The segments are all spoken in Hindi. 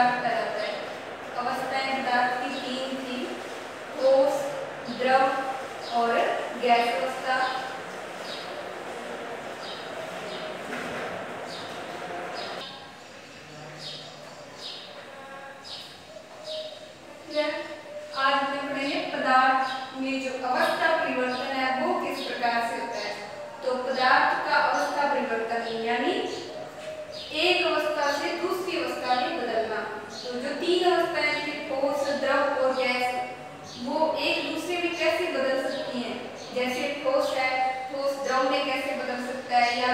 पदार्थ तरफ़ अवस्थाएँ पदार्थ की तीन थी ठोस द्रव और गैस अवस्था आज पदार्थ में जो अवस्था परिवर्तन है, वो किस प्रकार से होता है? तो पदार्थ का अवस्था परिवर्तन, यानी एक अवस्था से दूसरी अवस्था में बदलना तो जो तीन अवस्थाएँ ठोस द्रव और गैस वो एक दूसरे में कैसे बदल सकती हैं? जैसे ठोस है ठोस द्रव में कैसे बदल सकता है, या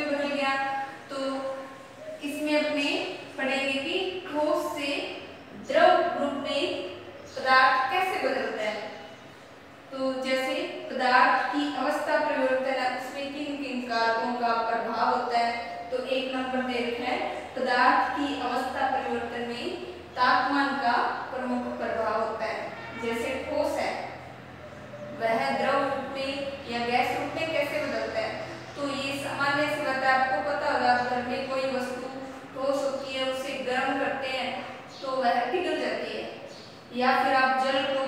में बदल गया। तो इसमें अपने पढ़ेंगे कि ठोस से द्रव रूप में पदार्थ कैसे बदलता है? तो जैसे पदार्थ की अवस्था परिवर्तन है उसमें किन किन कारकों का प्रभाव होता है? तो एक नंबर दे रखा है। पदार्थ की अवस्था परिवर्तन में तापमान या फिर आप जल को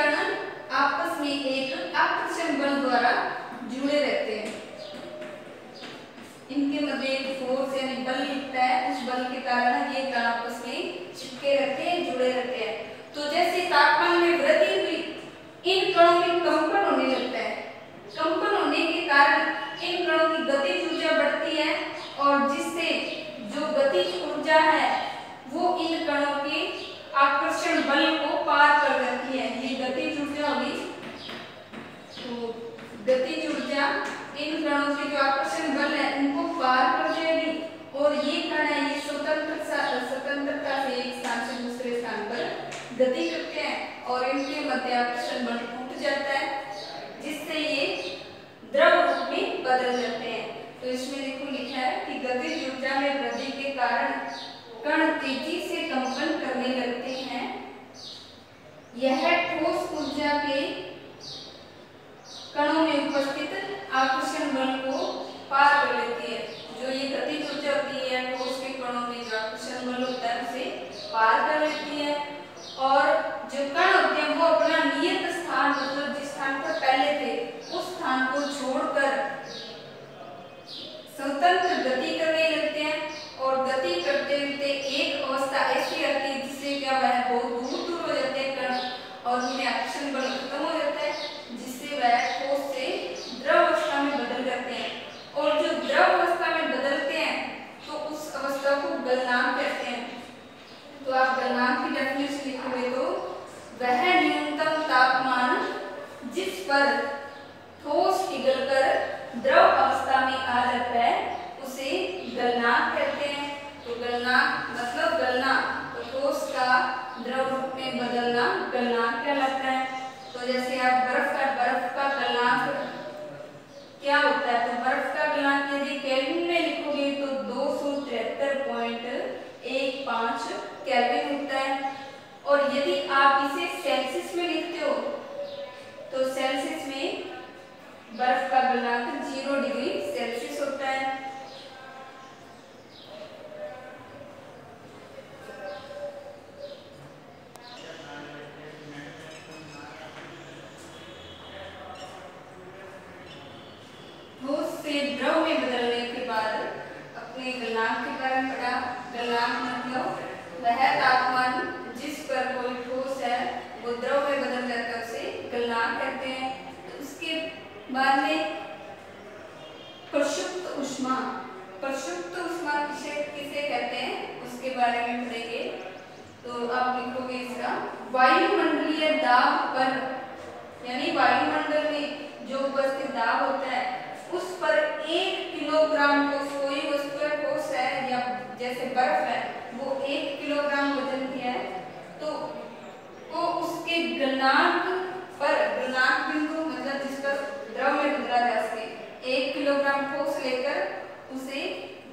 कण आपस में एक अप्रचम बल द्वारा जुड़े रहते हैं। इनके मध्य एक फोर्स यानी बल लिखता है उस बल के कारण ये कण आपस में चिपके रहते हैं, जुड़े रहते हैं। यह ठोस ऊर्जा के कणों में उपस्थित आकर्षण बल को पार कर लेती है, जो ये गतिज ऊर्जा होती है ठोस के कणों में जो आकर्षण बल होता है उसे पार कर लेती है। और जो कण होते हैं, वो अपना नियत स्थान मतलब जिस स्थान पर पहले थे, उस स्थान को छोड़कर स्वतंत्र गति करने लगते हैं। और गति करते करते एक अवस्था ऐसी आती है जिससे क्या वह बहुत दूर कहते हैं। तो आप की डेफिनेशन लिखोगे तो वह न्यूनतम तापमान जिस पर ठोस पिघलकर द्रव अवस्था में आ जाता है, उसे कहते हैं। तो मतलब गलना तो ठोस का द्रव रूप में बदलना कहलाता है। तो जैसे आप बर्फ़ का बर्फ़ का क्या होता है? तो बर्फ़ का गलनांक यदि केल्विन में तिहत्तर पॉइंट एक पाँच कैलविन होता है। और यदि आप इसे सेल्सियस में लिखते हो तो सेल्सियस में बर्फ़ का गलनांक ज़ीरो डिग्री सेल्सियस होता है से द्रव में बदलने के बाद अपने में पढ़ा गलनांक मतलब वह तापमान जिस पर कोई ठोस है वो द्रव में बदल जाता है उसे गलनांक कहते हैं। तो उसके बाद में प्रशुप्त उष्मा प्रशुप्त उष्मा किसे किसे कहते हैं, उसके बारे में पढ़ेंगे। तो आप लिखोगे इसका, वायुमंडलीय दाब पर, यानी वायुमंडल में जो उपस्थित दाब होता है, उस पर एक किलोग्राम को कोई वस्तु है ठोस है या जैसे बर्फ़ है, वो एक किलोग्राम वज़न की है तो वो उसके गलनांक पर गलनांक बिंदु मतलब जिस पर द्रव में बदला जा सके, एक किलोग्राम ठोस लेकर उसे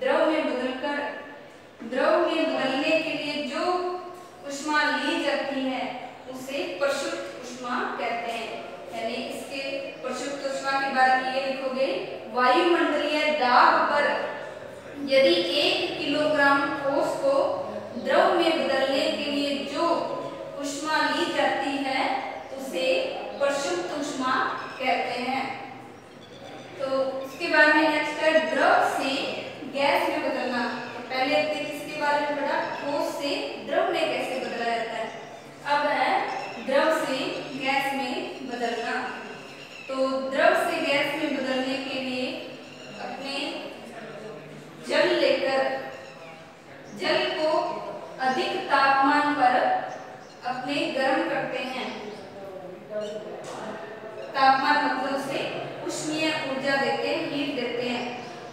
द्रव में बदलकर, द्रव में बदलने के लिए जो उष्मा ली जाती है, उसे प्रशुद्ध उष्मा कहते हैं। यानी इसके प्रशुद्ध उष्मा के में ये लिखोगे, वायुमंडलीय दाब पर, यदि किलोग्राम ठोस को द्रव में बदलने के लिए जो उष्मा ली जाती है, उसे प्रशुद्ध उष्मा कहते हैं। तो उसके बाद में नेक्स्ट है द्रव से गैस में बदलना। तो पहले किसके बारे में पढ़ा। ठोस से द्रव में कैसे बदला जाता है अब है द्रव से गैस में बदलना तो द्रव से गैस में बदलने के लिए अपने जल लेकर जल को अधिक तापमान पर अपने गर्म करते हैं तापमान मतलब से उष्मीय ऊर्जा देते हैं हीट देते हैं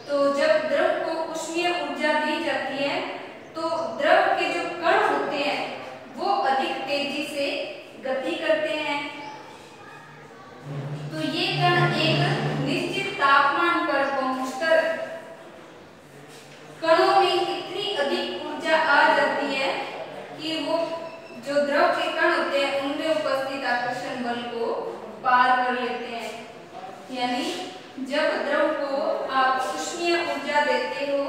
तो जब द्रव को उष्मीय ऊर्जा दी जाती है तो द्रव के जो कण होते हैं वो अधिक तेज़ी से गति करते हैं तो ये कण एक निश्चित तापमान पर पहुंचकर कणों में इतनी अधिक ऊर्जा आ जाती है कि वो जो द्रव के कण होते हैं उनमें उपस्थित आकर्षण बल को पार कर लेते हैं यानी जब द्रव को आप उष्मीय ऊर्जा देते हो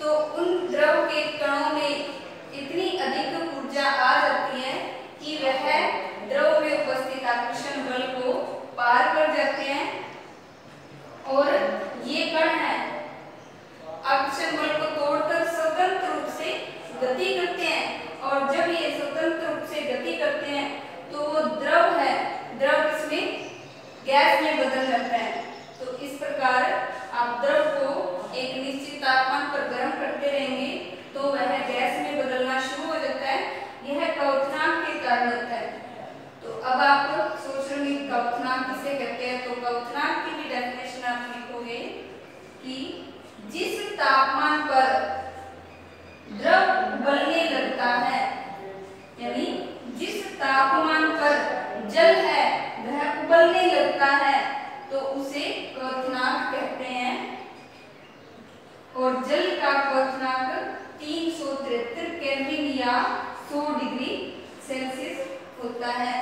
तो उन द्रव के कणों में इतनी अधिक ऊर्जा आ जाती है कि वह द्रव में उपस्थित आकर्षण बल को पार कर जाते हैं और ये कण है आकर्षण बल को तोड़कर स्वतंत्र रूप से गति करते हैं और जब ये स्वतंत्र रूप से गति करते हैं तो वो द्रव है द्रव इसमें बदल जाता है। तो इस प्रकार आप द्रव को एक निश्चित तापमान पर गर्म करते रहेंगे तो वह गैस में बदलना शुरू हो जाता है। यह कवचनांक के कारण होता है। तो अब आप सोच रहे हैं कवचनांक किसे कहते हैं? तो कवचनांक की भी डेफिनेशन आप लिखोगे कि जिस तापमान पर द्रव उबलने लगता है, यानी जिस तापमान पर जल है, वह उबलने लगता है तो उसे क्वथनांक कहते हैं और जल का क्वथनांक तीन सौ तिहत्तर केल्विन या 100 डिग्री सेल्सियस होता है।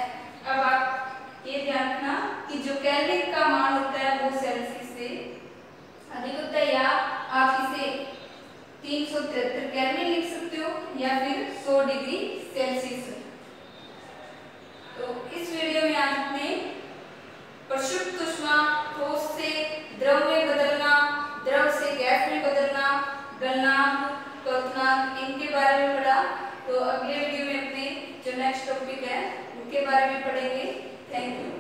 अब आप ये ध्यान रखना कि जो केल्विन का मान होता है वो सेल्सियस से अधिक होता है या आप इसे तीन सौ तिहत्तर केल्विन लिख सकते हो या फिर 100 डिग्री सेल्सियस। तो इस वीडियो में आज अपने प्रशुद्ध उष्मा ठोस से द्रव बारे में पढ़ा तो अगले वीडियो में अपने जो नेक्स्ट टॉपिक है, उनके बारे में पढ़ेंगे। Thank you